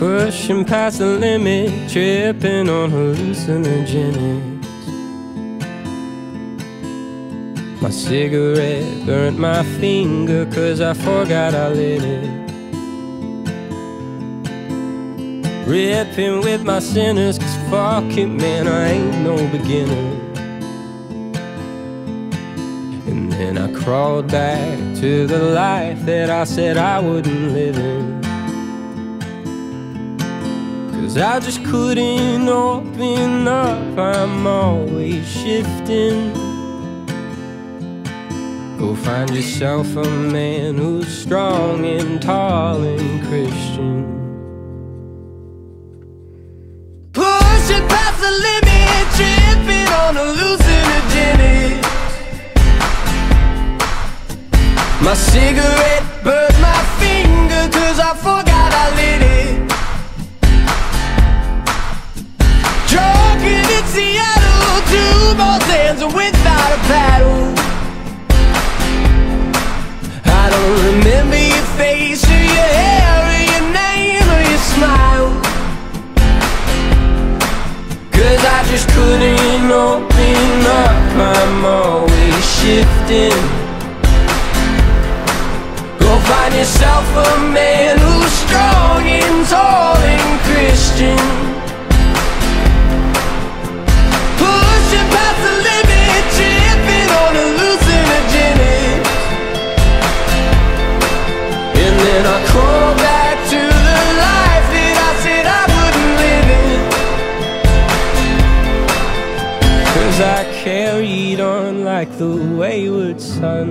Pushing past the limit, tripping on hallucinogenics. My cigarette burnt my finger cause I forgot I lit it. Ripping with my sinners cause fuck it man, I ain't no beginner. And then I crawled back to the life that I said I wouldn't live in. Cause I just couldn't open up, I'm always shifting. Go find yourself a man who's strong and tall and Christian. Pushing past the limit, tripping on hallucinogenics. My cigarette burned my finger cause I forgot I lit it. More without a paddle. I don't remember your face or your hair or your name or your smile. Cause I just couldn't open up, I'm always shifting. Go find yourself a man who's strong and tall and Christian. Then I back to the life that I said I wouldn't live in. Cause I carried on like the wayward son.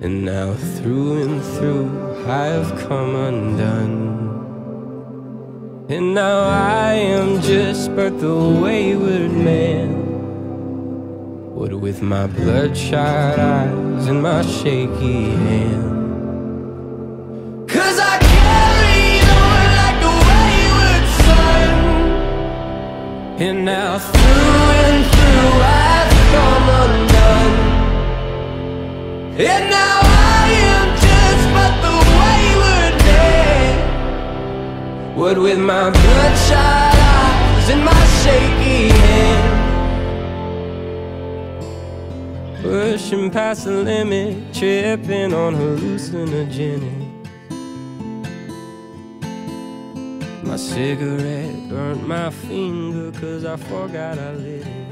And now through and through I have come undone. And now I am just but the wayward man. What with my bloodshot eyes and my shaky hand. And now Through and through I've come undone. And now I am just but the wayward man. what with my Bloodshot eyes and my shaky hand. Pushing past the limit, tripping on hallucinogenics. My cigarette burnt my finger cause I forgot I lit it.